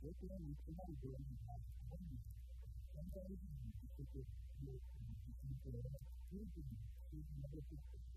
我可能你饭的时候，我可能就是，在的就是比有敏感一些，是那。